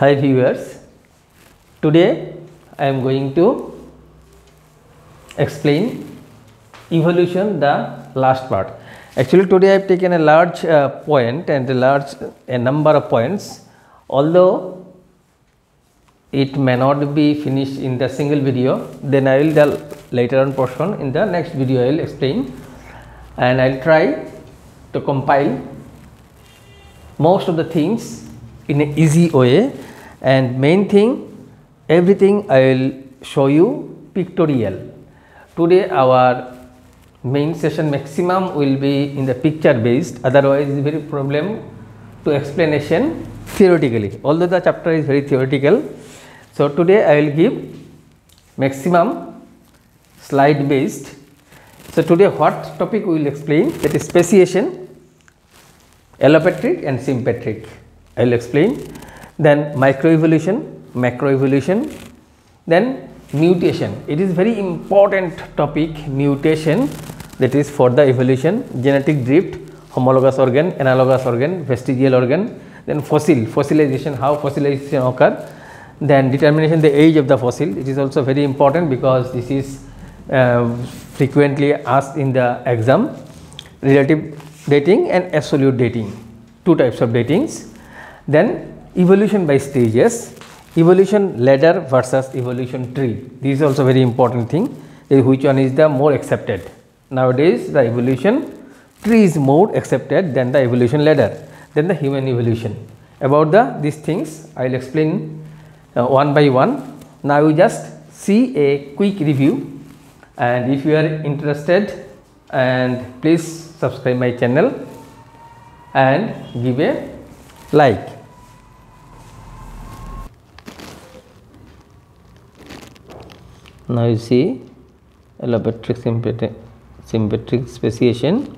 Hi viewers, today I am going to explain evolution the last part. Actually today I have taken a large uh, point and a large a number of points. Although it may not be finished in the single video then I will tell later on portion in the next video I will explain. And I will try to compile most of the things in an easy way and main thing everything I will show you pictorial. Today our main session maximum will be in the picture based otherwise very problem to explanation theoretically although the chapter is very theoretical. So, today I will give maximum slide based. So, today what topic we will explain that is speciation allopatric and sympatric I will explain then microevolution, macroevolution, then mutation. It is very important topic mutation that is for the evolution, genetic drift, homologous organ, analogous organ, vestigial organ, then fossil, fossilization, how fossilization occur, then determination the age of the fossil. It is also very important because this is uh, frequently asked in the exam, relative dating and absolute dating, two types of datings. Then evolution by stages, evolution ladder versus evolution tree. This is also very important thing which one is the more accepted. Nowadays the evolution tree is more accepted than the evolution ladder than the human evolution. About the these things I will explain uh, one by one. Now you just see a quick review and if you are interested and please subscribe my channel and give a like. Now you see allopatric sympatric, speciation,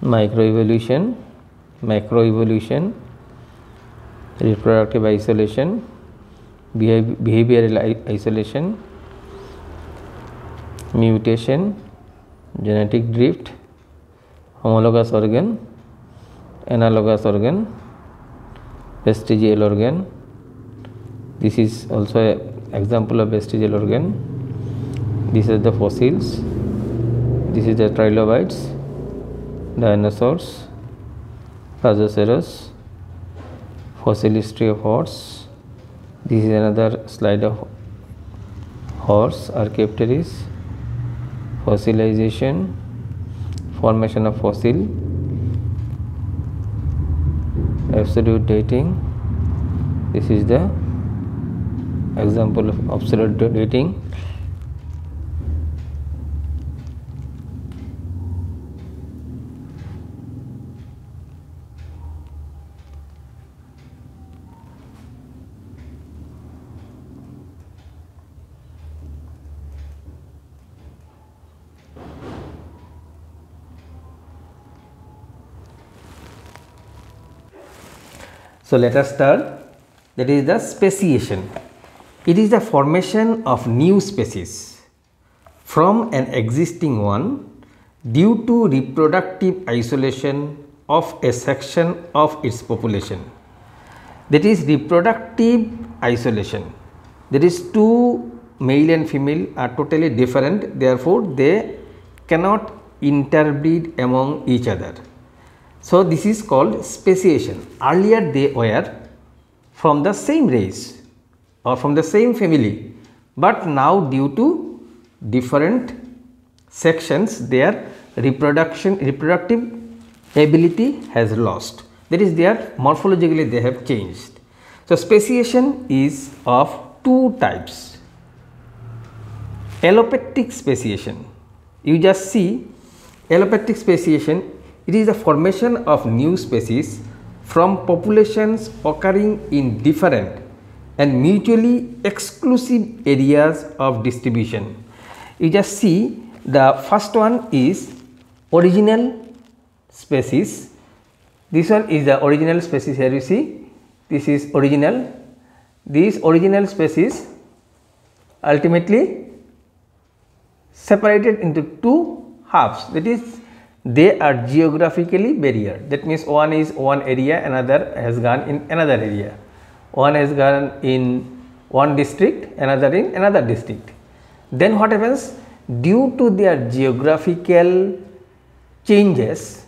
microevolution, macroevolution, reproductive isolation, behavioral isolation, mutation, genetic drift, homologous organ, analogous organ, vestigial organ. This is also a example of vestigial organ these are the fossils. This is the trilobites dinosaurs Rajasaurus fossil history of horse. This is another slide of horse Archaeopteryx fossilization. Formation of fossil. Absolute dating. This is the example of absolute dating So, let us start that is the speciation. It is the formation of new species from an existing one due to reproductive isolation of a section of its population. That is reproductive isolation. That is two male and female are totally different therefore, they cannot interbreed among each other. So, this is called speciation. Earlier they were from the same race or from the same family, but now due to different sections their reproduction reproductive ability has lost. That is their morphologically they have changed. So, speciation is of two types. Allopatric speciation. You just see allopatric speciation. It is the formation of new species from populations occurring in different and mutually exclusive areas of distribution. You just see the first one is original species. This one is the original species here you see this is original. These original species ultimately separated into two halves that is they are geographically barrier that means one is one area another has gone in another area one has gone in one district, another in another district. Then what happens? Due to their geographical changes,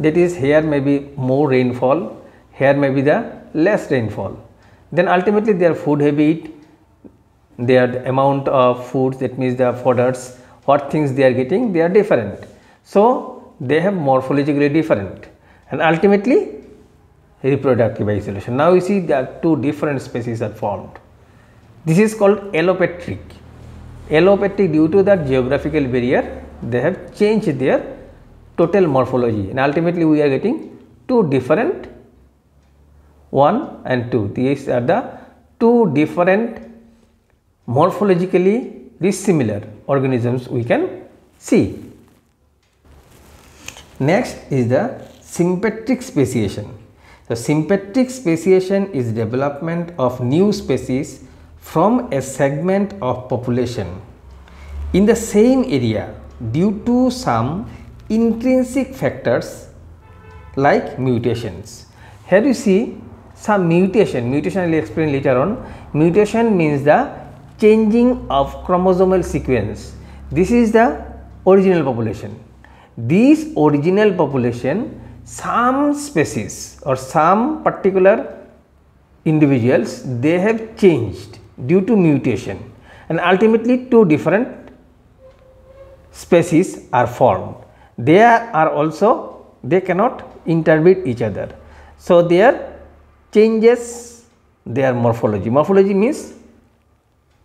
that is here may be more rainfall, here may be the less rainfall. Then ultimately their food habit, their amount of foods that means the fodders, what things they are getting, they are different. So, they have morphologically different and ultimately reproductive isolation. Now, you see that two different species are formed. This is called allopatric. Allopatric due to that geographical barrier, they have changed their total morphology and ultimately we are getting two different 1 and 2. These are the two different morphologically dissimilar organisms we can see. Next is the sympatric speciation. The sympatric speciation is development of new species from a segment of population in the same area due to some intrinsic factors like mutations. Here you see some mutation, mutation I will explain later on. Mutation means the changing of chromosomal sequence. This is the original population. This original population, some species or some particular individuals, they have changed due to mutation and ultimately two different species are formed. They are also, they cannot interbreed each other. So, their changes their morphology. Morphology means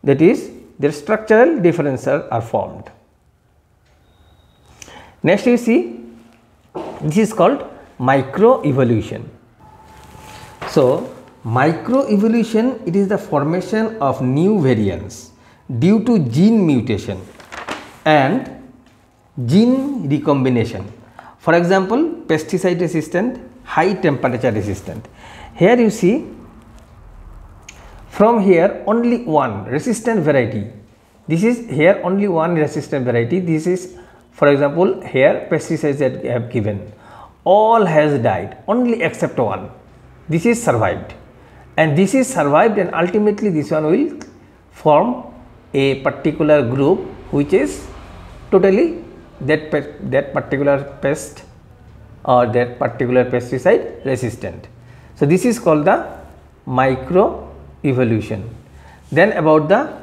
that is their structural differences are formed. Next you see this is called microevolution. So, microevolution it is the formation of new variants due to gene mutation and gene recombination. For example, pesticide resistant, high temperature resistant. Here you see from here only one resistant variety. This is here only one resistant variety. This is for example here pesticides that have given all has died only except one. This is survived and this is survived and ultimately this one will form a particular group which is totally that that particular pest or that particular pesticide resistant. So, this is called the micro evolution. Then about the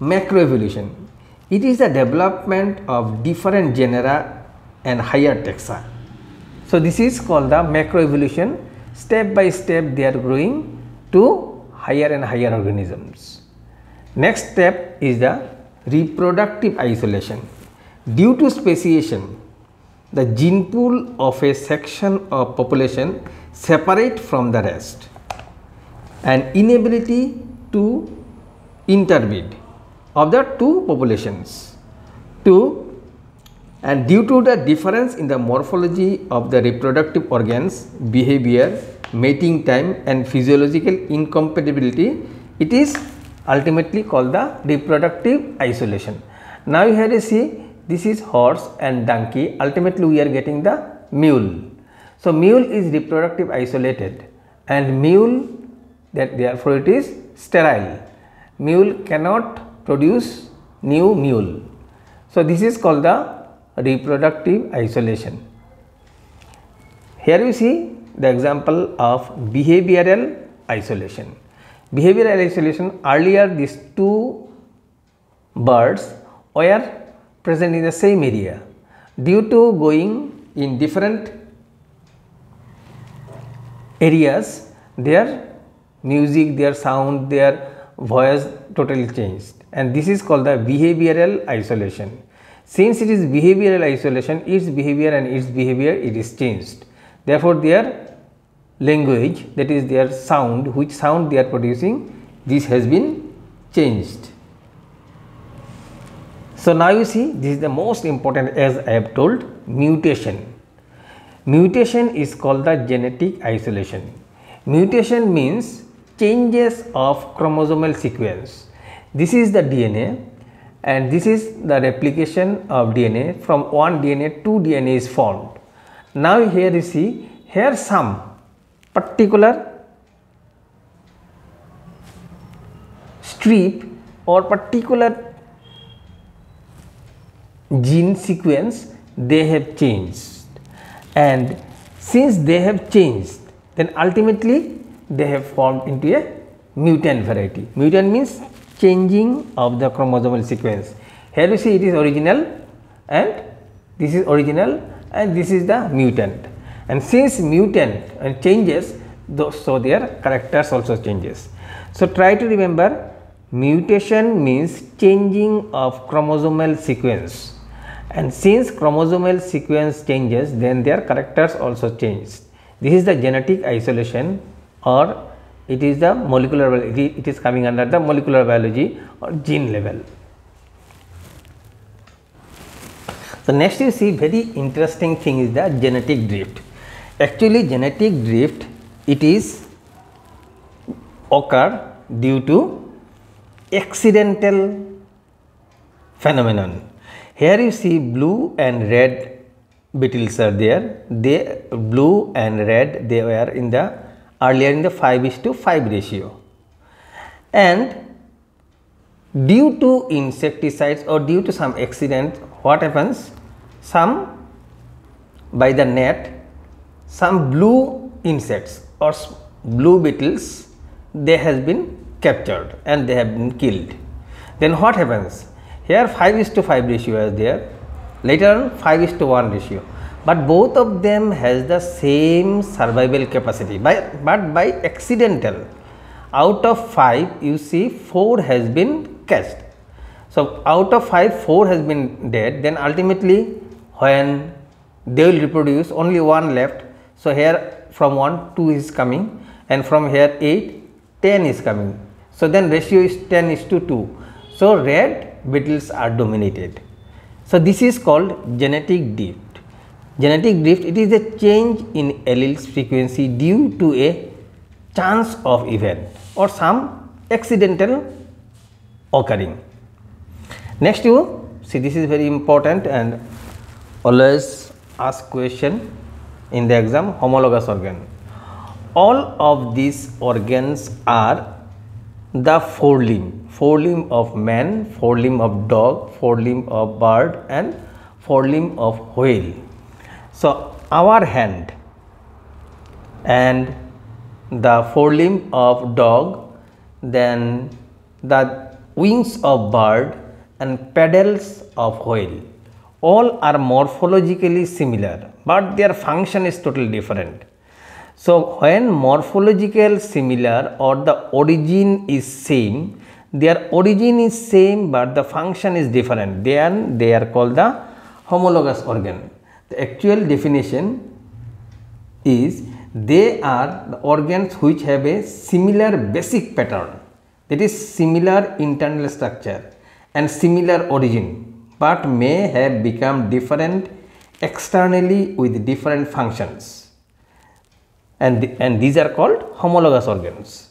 macro evolution, it is the development of different genera and higher taxa. So, this is called the macro evolution step by step they are growing to higher and higher organisms. Next step is the reproductive isolation. Due to speciation, the gene pool of a section of population separate from the rest and inability to interbreed of the two populations. Two and due to the difference in the morphology of the reproductive organs, behavior, mating time and physiological incompatibility, it is ultimately called the reproductive isolation. Now, here you see this is horse and donkey ultimately we are getting the mule so, mule is reproductive isolated and mule that therefore it is sterile. Mule cannot produce new mule. So, this is called the reproductive isolation. Here you see the example of behavioral isolation. Behavioral isolation earlier these two birds were present in the same area due to going in different areas their music, their sound, their voice totally changed and this is called the behavioral isolation. Since it is behavioral isolation, its behavior and its behavior it is changed. Therefore, their language that is their sound, which sound they are producing, this has been changed. So, now you see this is the most important as I have told mutation Mutation is called the genetic isolation. Mutation means changes of chromosomal sequence. This is the DNA and this is the replication of DNA from one DNA two DNA is formed. Now here you see here some particular strip or particular gene sequence they have changed and since they have changed then ultimately they have formed into a mutant variety. Mutant means changing of the chromosomal sequence. Here you see it is original and this is original and this is the mutant and since mutant and changes so their characters also changes. So, try to remember mutation means changing of chromosomal sequence and since chromosomal sequence changes then their characters also change. This is the genetic isolation or it is the molecular it is coming under the molecular biology or gene level. So, next you see very interesting thing is the genetic drift. Actually genetic drift it is occur due to accidental phenomenon. Here you see blue and red beetles are there. They blue and red they were in the earlier in the 5 is to 5 ratio. And due to insecticides or due to some accident what happens some by the net some blue insects or blue beetles they has been captured and they have been killed. Then what happens? Here 5 is to 5 ratio is there, later on 5 is to 1 ratio, but both of them has the same survival capacity by, but by accidental out of 5 you see 4 has been catched. So, out of 5 4 has been dead then ultimately when they will reproduce only one left. So, here from 1 2 is coming and from here 8 10 is coming. So, then ratio is 10 is to 2. So, red beetles are dominated. So, this is called genetic drift. Genetic drift it is a change in alleles frequency due to a chance of event or some accidental occurring. Next you see this is very important and always ask question in the exam homologous organ. All of these organs are the forelimb, forelimb of man, forelimb of dog, forelimb of bird and forelimb of whale. So, our hand and the forelimb of dog, then the wings of bird and pedals of whale all are morphologically similar but their function is totally different. So, when morphological similar or the origin is same, their origin is same but the function is different, then they are called the homologous organ. The actual definition is they are the organs which have a similar basic pattern that is similar internal structure and similar origin but may have become different externally with different functions and, and these are called homologous organs.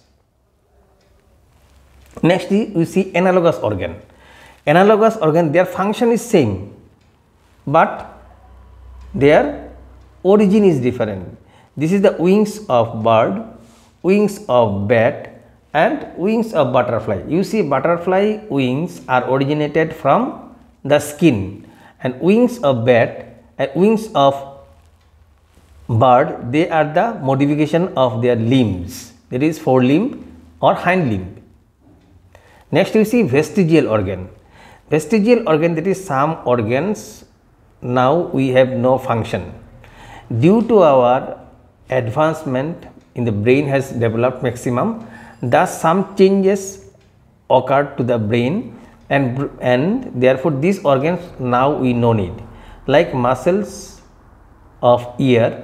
Next we see analogous organ. Analogous organ their function is same but their origin is different. This is the wings of bird, wings of bat and wings of butterfly. You see butterfly wings are originated from the skin and wings of bat and wings of bird they are the modification of their limbs that is forelimb or hind limb. Next you see vestigial organ. Vestigial organ that is some organs now we have no function. Due to our advancement in the brain has developed maximum thus some changes occurred to the brain and, and therefore these organs now we no need like muscles of ear,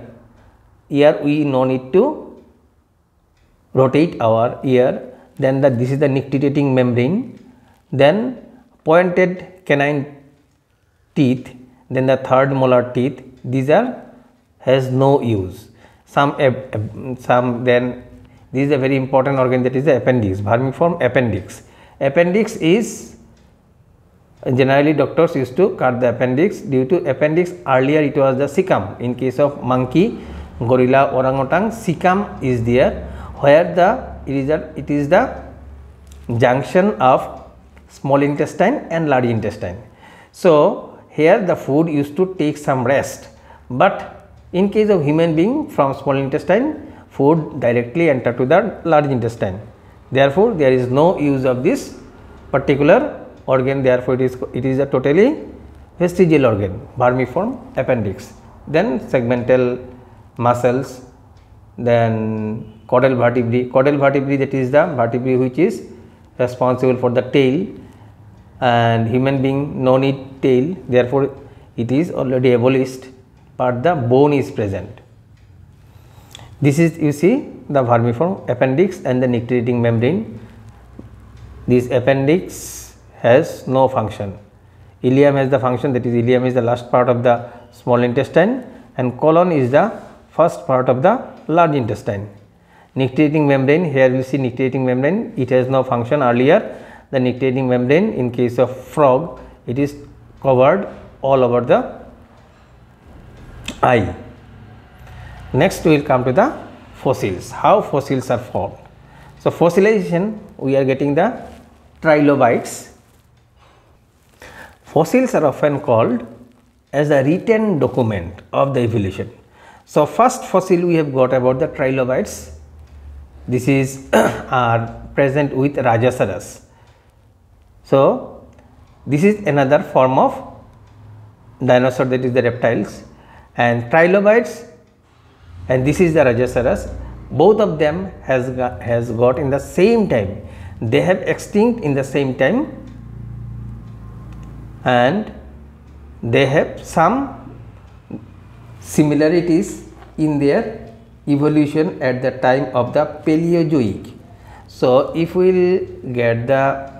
ear we no need to rotate our ear, then the, this is the nictitating membrane, then pointed canine teeth, then the third molar teeth, these are has no use. Some, eh, eh, some then this is a very important organ that is the appendix, vermiform appendix. Appendix is generally doctors used to cut the appendix due to appendix earlier it was the cecum in case of monkey gorilla orangutan cecum is there where the it is, the, it is the junction of small intestine and large intestine. So, here the food used to take some rest, but in case of human being from small intestine food directly enter to the large intestine. Therefore, there is no use of this particular organ therefore, it is it is a totally vestigial organ vermiform appendix. Then segmental muscles, then caudal vertebrae, caudal vertebrae that is the vertebrae which is responsible for the tail and human being no need tail therefore, it is already abolished but the bone is present. This is you see the vermiform appendix and the nictitating membrane. This appendix has no function. Ileum has the function that is ileum is the last part of the small intestine and colon is the first part of the large intestine. Nictitating membrane here we see nictitating membrane it has no function earlier the nictitating membrane in case of frog it is covered all over the eye. Next we will come to the fossils, how fossils are formed. So, fossilization we are getting the trilobites. Fossils are often called as a written document of the evolution. So, first fossil we have got about the trilobites. This is are present with Rajasaurus. So, this is another form of dinosaur that is the reptiles and trilobites and this is the Rajasaurus both of them has got, has got in the same time they have extinct in the same time and they have some similarities in their evolution at the time of the Paleozoic. So, if we will get the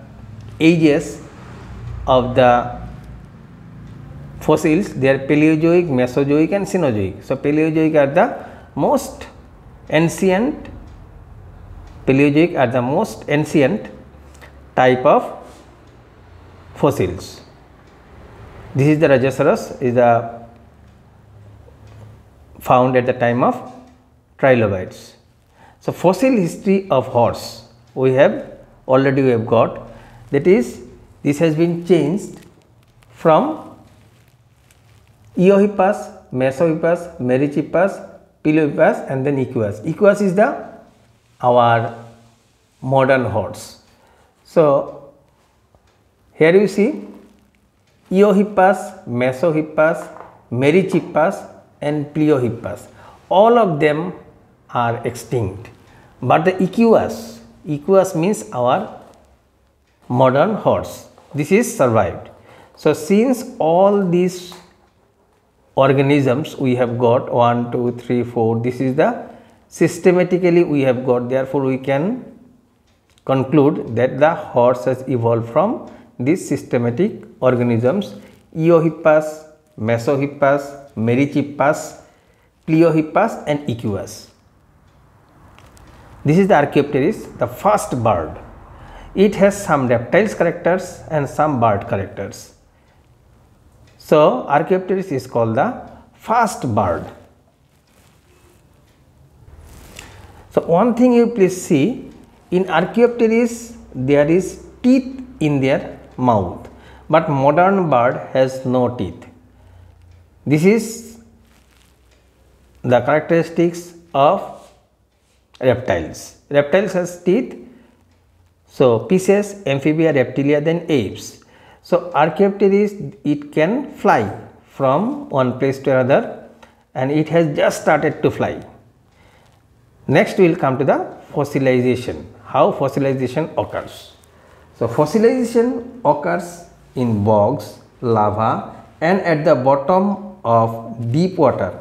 ages of the fossils they are Paleozoic, Mesozoic and Cenozoic. So, Paleozoic are the most ancient Paleozoic are the most ancient type of fossils. This is the Rajasaurus is the found at the time of trilobites. So, fossil history of horse we have already we have got that is this has been changed from Eohippus, Mesohippus, Merychippus, Pliohippus and then Equus. Equus is the our modern horse. So, here you see Eohippus, Mesohippus, Merychippus and Pliohippus all of them are extinct, but the Equus, Equus means our modern horse this is survived. So, since all these organisms we have got 1, 2, 3, 4 this is the systematically we have got therefore, we can conclude that the horse has evolved from these systematic organisms Eohippus, Mesohippus, Merychippus, Pliohippus and Equus. This is the Archaeopteryx, the first bird. It has some reptiles characters and some bird characters. So, Archaeopteryx is called the first bird. So, one thing you please see in Archaeopteryx there is teeth in their mouth, but modern bird has no teeth. This is the characteristics of reptiles. Reptiles has teeth. So, Pisces, amphibia, reptilia then apes. So, Archaeopteryx it can fly from one place to another and it has just started to fly. Next we will come to the fossilization, how fossilization occurs. So, fossilization occurs in bogs, lava and at the bottom of deep water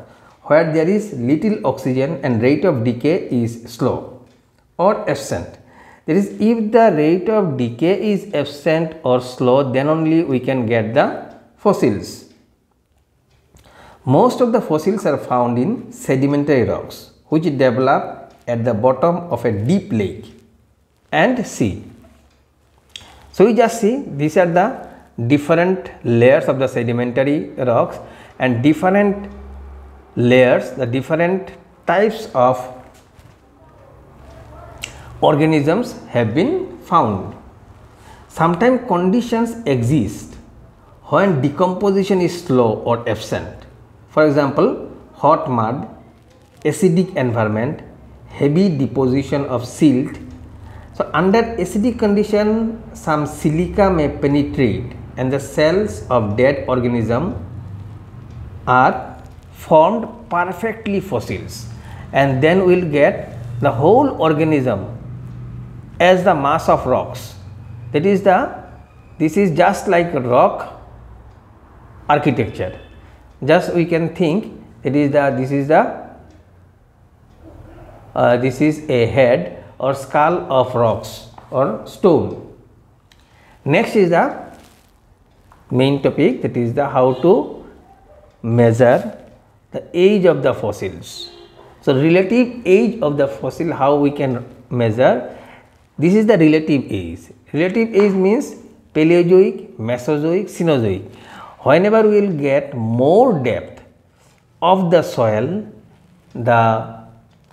where there is little oxygen and rate of decay is slow or absent. That is if the rate of decay is absent or slow then only we can get the fossils. Most of the fossils are found in sedimentary rocks which develop at the bottom of a deep lake and sea. So, we just see these are the different layers of the sedimentary rocks and different layers the different types of organisms have been found. sometimes conditions exist when decomposition is slow or absent. For example, hot mud, acidic environment, heavy deposition of silt. So, under acidic condition some silica may penetrate and the cells of dead organism are formed perfectly fossils and then we will get the whole organism as the mass of rocks. That is the this is just like rock architecture. Just we can think it is the this is the uh, this is a head or skull of rocks or stone. Next is the main topic that is the how to measure the age of the fossils. So relative age of the fossil how we can measure this is the relative age relative age means paleozoic mesozoic cenozoic. Whenever we will get more depth of the soil the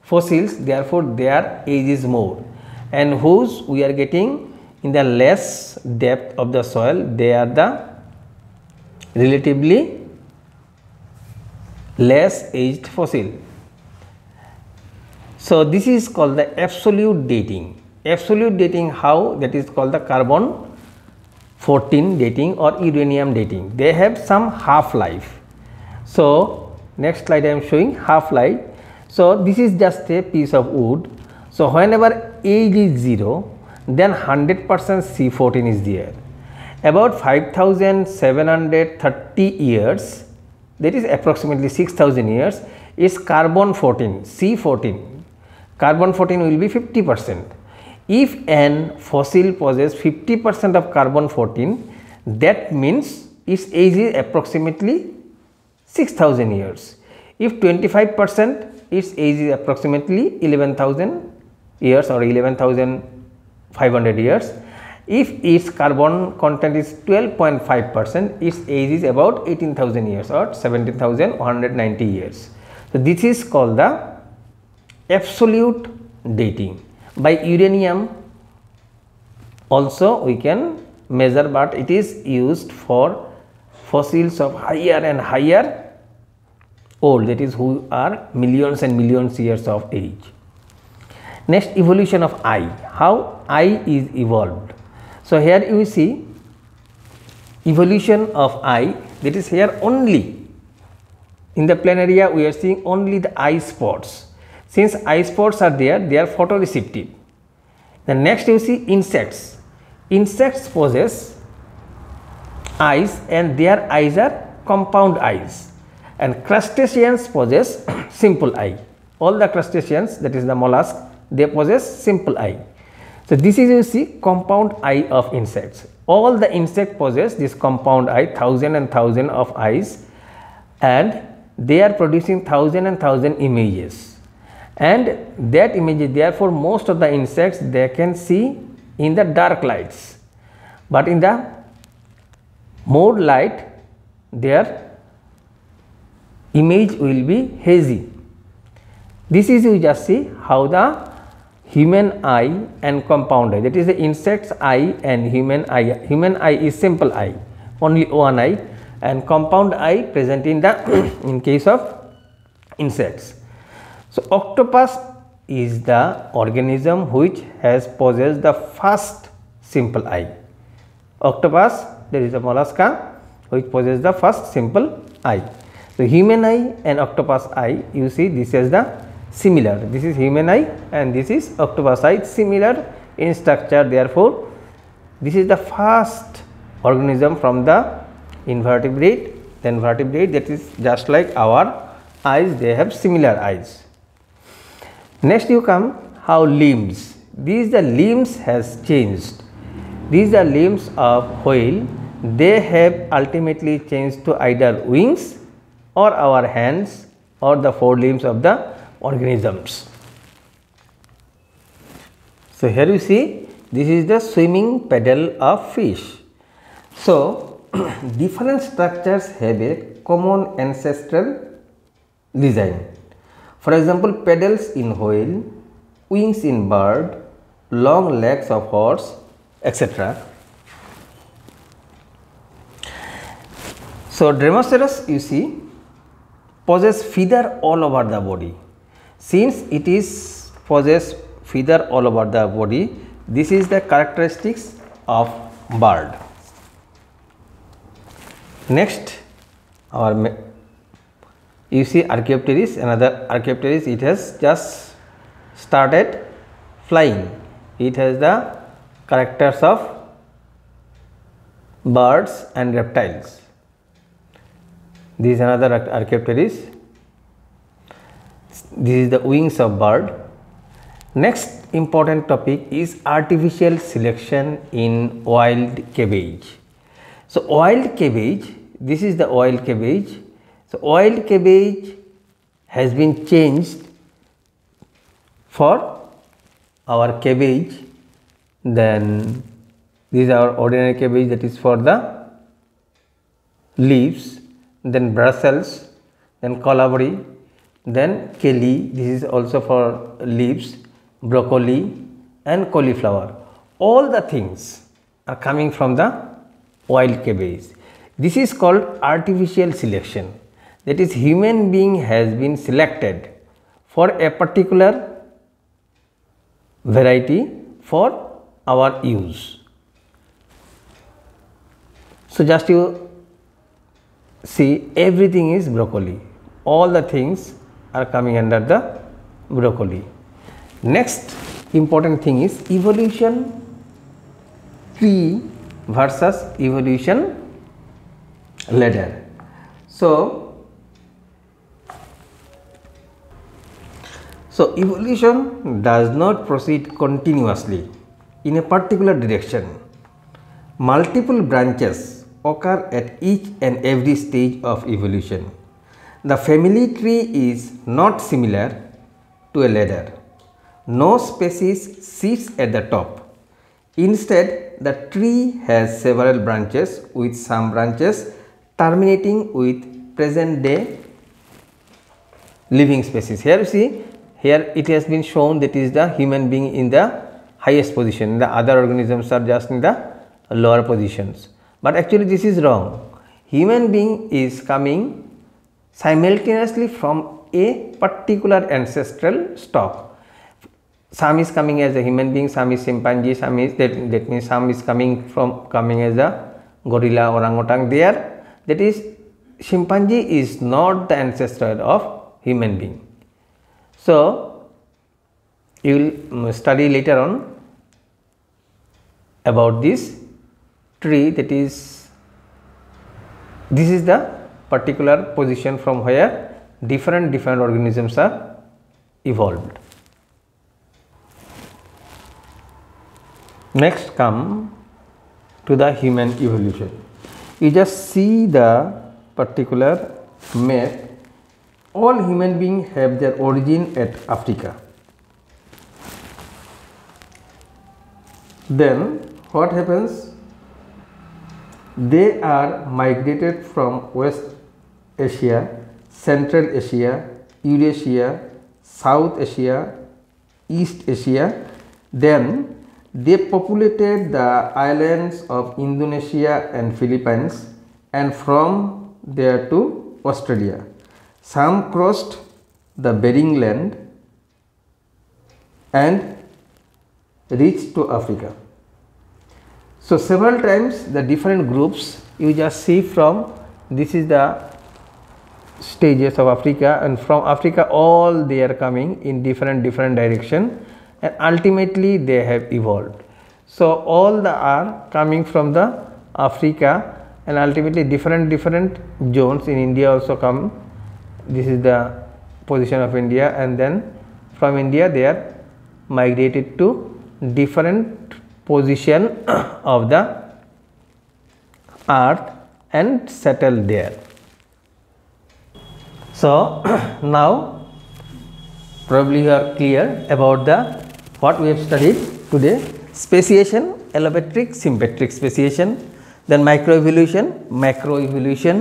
fossils therefore their age is more. And whose we are getting? In the less depth of the soil they are the relatively less aged fossil. So, this is called the absolute dating absolute dating how? That is called the carbon 14 dating or uranium dating. They have some half life so next slide i am showing half life so this is just a piece of wood. So whenever age is 0 then 100 percent c14 is there. About 5730 years that is approximately 6000 years is carbon 14 c14 carbon 14 will be 50 percent if an fossil possesses 50 percent of carbon 14 that means its age is approximately 6000 years. If 25 percent its age is approximately 11000 years or 11500 years. If its carbon content is 12.5 percent its age is about 18000 years or 17190 years. So, this is called the absolute dating by uranium also we can measure but it is used for fossils of higher and higher old that is who are millions and millions years of age. Next evolution of eye, how eye is evolved. So, here you see evolution of eye that is here only in the planaria we are seeing only the eye spots since eye spots are there, they are photoreceptive. The next you see insects. Insects possess eyes and their eyes are compound eyes and crustaceans possess simple eye. All the crustaceans that is the mollusk they possess simple eye. So, this is you see compound eye of insects. All the insect possess this compound eye thousand and thousand of eyes and they are producing thousand and thousand images and that image is therefore most of the insects they can see in the dark lights. But in the more light their image will be hazy. This is you just see how the human eye and compound eye that is the insect's eye and human eye. Human eye is simple eye only one eye and compound eye present in the in case of insects so, octopus is the organism which has possessed the first simple eye. Octopus there is a mollusca which possesses the first simple eye. So, human eye and octopus eye you see this is the similar this is human eye and this is octopus eye similar in structure therefore, this is the first organism from the invertebrate then vertebrate that is just like our eyes they have similar eyes. Next you come how limbs, these the limbs has changed. These are limbs of whale, they have ultimately changed to either wings or our hands or the four limbs of the organisms. So, here you see this is the swimming paddle of fish. So, different structures have a common ancestral design. For example, pedals in whale, wings in bird, long legs of horse, etc. So, Dremoceros you see possess feather all over the body. Since it is possess feather all over the body, this is the characteristics of bird. Next, our you see Archaeopteryx, another Archaeopteryx, it has just started flying. It has the characters of birds and reptiles. This is another Archaeopteryx. This is the wings of bird. Next important topic is artificial selection in wild cabbage. So, wild cabbage, this is the wild cabbage. So, wild cabbage has been changed for our cabbage then these are ordinary cabbage that is for the leaves then Brussels then kohlrabi then Kelly this is also for leaves broccoli and cauliflower all the things are coming from the wild cabbage. This is called artificial selection that is human being has been selected for a particular variety for our use. So, just you see everything is broccoli, all the things are coming under the broccoli. Next important thing is evolution tree versus evolution ladder. So, so evolution does not proceed continuously in a particular direction. Multiple branches occur at each and every stage of evolution. The family tree is not similar to a ladder. No species sits at the top. Instead, the tree has several branches with some branches terminating with present day living species. Here you see here it has been shown that is the human being in the highest position the other organisms are just in the lower positions. But actually this is wrong human being is coming simultaneously from a particular ancestral stock some is coming as a human being, some is chimpanzee, some is that, that means some is coming from coming as a gorilla orangutan there that is chimpanzee is not the ancestor of human being. So, you will mm, study later on about this tree that is this is the particular position from where different different organisms are evolved. Next come to the human evolution. You just see the particular map. All human beings have their origin at Africa. Then what happens? They are migrated from West Asia, Central Asia, Eurasia, South Asia, East Asia, then they populated the islands of Indonesia and Philippines and from there to Australia. Some crossed the Bering Land and reached to Africa. So, several times the different groups you just see from this is the stages of Africa and from Africa all they are coming in different different direction and ultimately they have evolved. So, all the are coming from the Africa and ultimately different different zones in India also come this is the position of India and then from India they are migrated to different position of the earth and settled there. So, now probably you are clear about the what we have studied today speciation allopatric sympatric speciation then microevolution macroevolution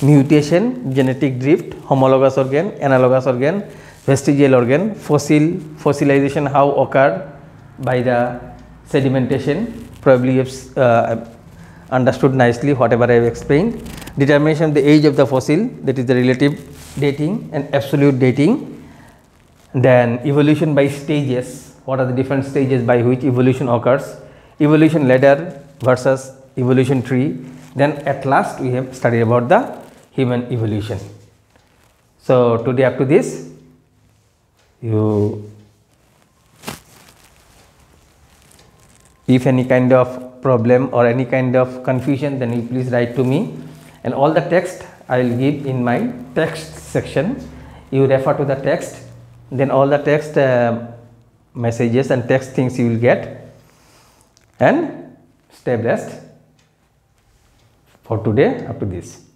mutation genetic drift homologous organ analogous organ vestigial organ fossil fossilization how occurred by the sedimentation probably you have uh, understood nicely whatever I have explained determination of the age of the fossil that is the relative dating and absolute dating. Then evolution by stages, what are the different stages by which evolution occurs, evolution ladder versus evolution tree. Then at last we have studied about the human evolution. So today up to this you if any kind of problem or any kind of confusion then you please write to me. And all the text I will give in my text section. You refer to the text then all the text uh, messages and text things you will get. And stay blessed for today up to this